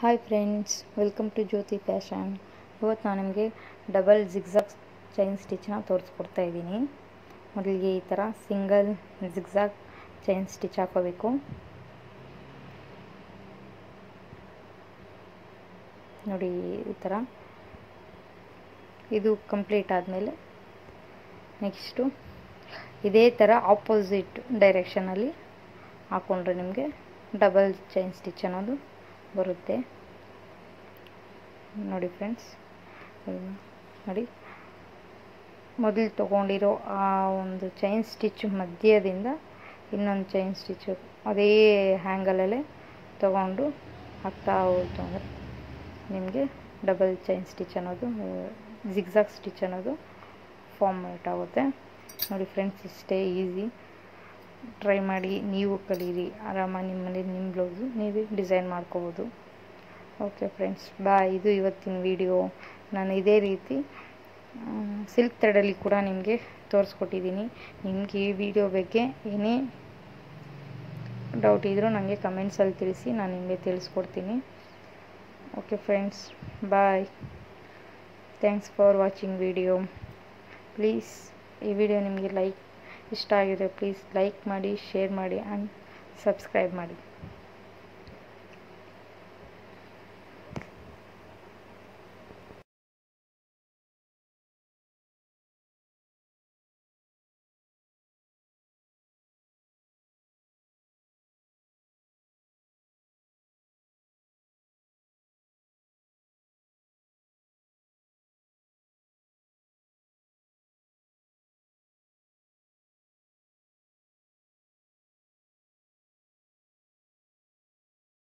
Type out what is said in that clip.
Hi friends welcome to Jyoti fashion ಇವತ್ತು ನಾನು ನಿಮಗೆ ಡಬಲ್ ಜಿಗ್ಜಾಗ್ ಚೈನ್ ಸ್ಟಿಚ್ನ ತೋರಿಸ್ಕೊಡ್ತಾ ಇದ್ದೀನಿ. ಮೊದಲಿಗೆ ಈ ಥರ ಸಿಂಗಲ್ ಜಿಗ್ಜಾಗ್ ಚೈನ್ ಸ್ಟಿಚ್ ಹಾಕೋಬೇಕು. ನೋಡಿ ಈ ಥರ ಇದು ಕಂಪ್ಲೀಟ್ ಆದಮೇಲೆ ನೆಕ್ಸ್ಟು ಇದೇ ಥರ ಆಪೋಸಿಟ್ ಡೈರೆಕ್ಷನಲ್ಲಿ ಹಾಕ್ಕೊಂಡ್ರೆ ನಿಮಗೆ ಡಬಲ್ ಚೈನ್ ಸ್ಟಿಚ್ ಅನ್ನೋದು ಬರುತ್ತೆ. ನೋಡಿ ಫ್ರೆಂಡ್ಸ್ ನೋಡಿ. ಮೊದಲು ತೊಗೊಂಡಿರೋ ಆ ಒಂದು ಚೈನ್ ಸ್ಟಿಚ್ ಮಧ್ಯದಿಂದ ಇನ್ನೊಂದು ಚೈನ್ ಸ್ಟಿಚ್ಚು ಅದೇ ಹ್ಯಾಂಗಲಲ್ಲೇ ತೊಗೊಂಡು ಹಾಕ್ತಾ ಹೋಯ್ತು ಅಂದರೆ ನಿಮಗೆ ಡಬಲ್ ಚೈನ್ ಸ್ಟಿಚ್ ಅನ್ನೋದು ಜಿಗ್ಜಾಗ್ ಸ್ಟಿಚ್ ಅನ್ನೋದು ಫಾರ್ಮ್ ಆಗುತ್ತೆ. ನೋಡಿ ಫ್ರೆಂಡ್ಸ್ ಇಷ್ಟೇ ಈಸಿ ಟ್ರೈ ಮಾಡಿ ನೀವು ಕಲೀರಿ. ಆರಾಮಾಗಿ ನಿಮ್ಮ ಮನೇಲಿ ನಿಮ್ಮ ಬ್ಲೌಸು ನೀವೇ ಡಿಸೈನ್ ಮಾಡ್ಕೋಬೋದು. ಓಕೆ ಫ್ರೆಂಡ್ಸ್ ಬಾಯ್ ಇದು ಇವತ್ತಿನ ವಿಡಿಯೋ ನಾನು ಇದೇ ರೀತಿ ಸಿಲ್ಕ್ ಥ್ರೆಡಲ್ಲಿ ಕೂಡ ನಿಮಗೆ ತೋರಿಸ್ಕೊಟ್ಟಿದ್ದೀನಿ. ನಿಮಗೆ ಈ ವಿಡಿಯೋ ಬಗ್ಗೆ ಏನೇ ಡೌಟ್ ಇದ್ದರೂ ನನಗೆ ಕಮೆಂಟ್ಸಲ್ಲಿ ತಿಳಿಸಿ, ನಾನು ನಿಮಗೆ ತಿಳಿಸ್ಕೊಡ್ತೀನಿ. Okay friends bye thanks for watching video please ಈ ವಿಡಿಯೋ ನಿಮಗೆ ಲೈಕ್ ಇಷ್ಟ ಆಗಿದೆ ಪ್ಲೀಸ್ ಲೈಕ್ ಮಾಡಿ ಶೇರ್ ಮಾಡಿ ಆ್ಯಂಡ್ ಸಬ್ಸ್ಕ್ರೈಬ್ ಮಾಡಿ.